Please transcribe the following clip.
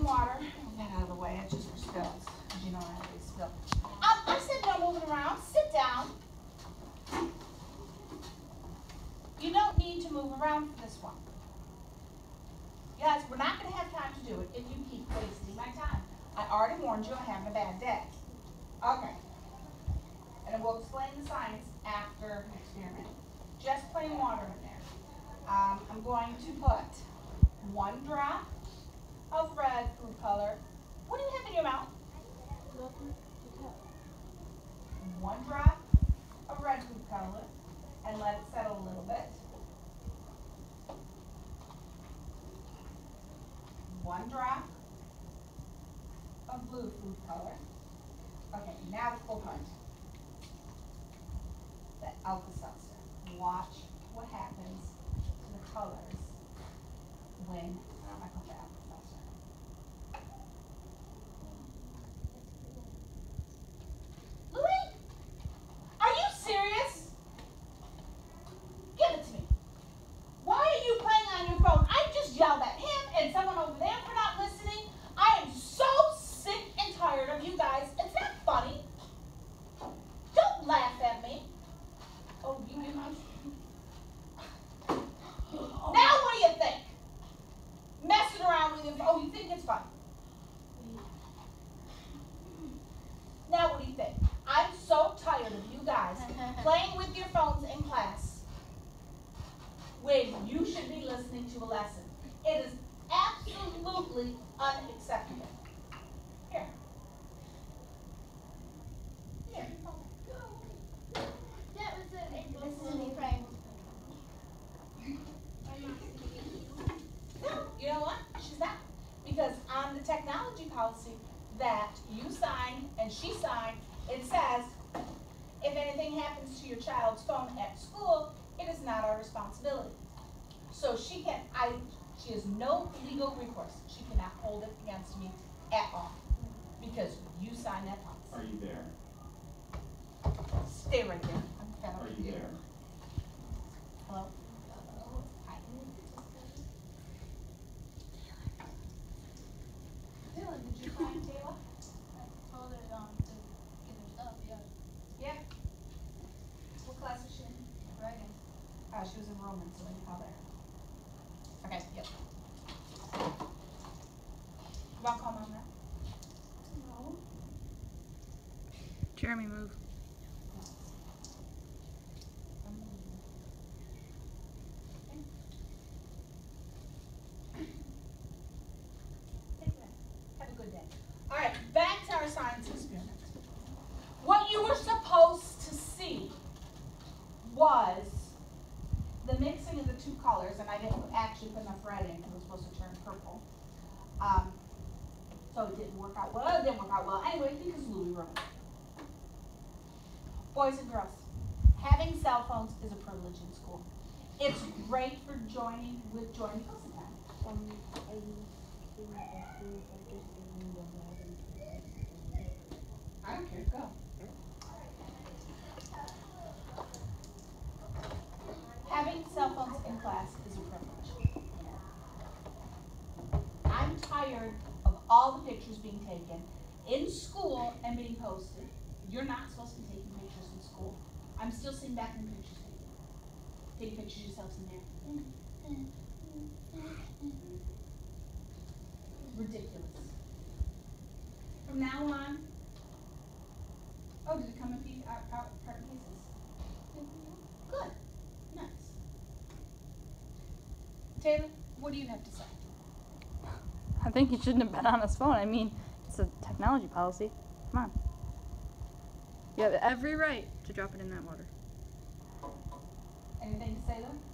getting water. Move that out of the way, it's just for spills, because you know I always spill. Um, I said no moving around, sit down. You don't need to move around for this one. Guys, we're not gonna have time to do it if you keep wasting my time. I already warned you I'm having a bad day. Okay. And we'll explain the science after the experiment. Just plain water in there. Um, I'm going to put one drop of red food color. What do you have in your mouth? One drop of red food color and let it settle a little bit. One drop of blue food color. Okay, now the full part. The Alka-Seltzer. Watch what happens to the colors when I put the Alka-Seltzer. Louis, are you serious? Give it to me. Why are you playing on your phone? I just yelled at him and someone over there for not listening. I am so sick and tired of you guys. It's not funny. Don't laugh at me. Oh, you in my. Now what do you think? Messing around with your Oh, you think it's fun? Now what do you think? I'm so tired of you guys playing with your phones in class when you should be listening to a lesson. It is absolutely unacceptable. Here. Here. This is me praying. No, you know what? She's not. Because on the technology policy that you signed and she signed, it says, if anything happens to your child's phone at school, it is not our responsibility. So she can, I, she has no legal recourse. She cannot hold it against me at all. Because you signed that Are you there? Stay right there. I'm fed up Are you there? Hello? Hi. Dylan, did you find Taylor? Told her um, to get her stuff, yeah. Yeah. What class is she in? Reagan. Uh, she was in Roman, so anyhow there. Okay, yep. You want to call mom now? No. Jeremy, move. All right, back to our science experiment. What you were supposed to see was the mixing of the two colors, and I didn't actually put enough red in because it was supposed to turn purple. Um, so it didn't work out well. It didn't work out well anyway because Louis wrote it. Boys and girls, having cell phones is a privilege in school. It's great for joining with joining time. I don't care, go. Having cell phones in class is a privilege. I'm tired of all the pictures being taken in school and being posted. You're not supposed to be taking pictures. I'm still seeing back in pictures taken. Take pictures yourselves in there. Ridiculous. From now on, oh, did it come in piece, out, out, part in pieces? Good, nice. Taylor, what do you have to say? I think he shouldn't have been on his phone. I mean, it's a technology policy. Come on. You have every right to drop it in that water. Anything to say though?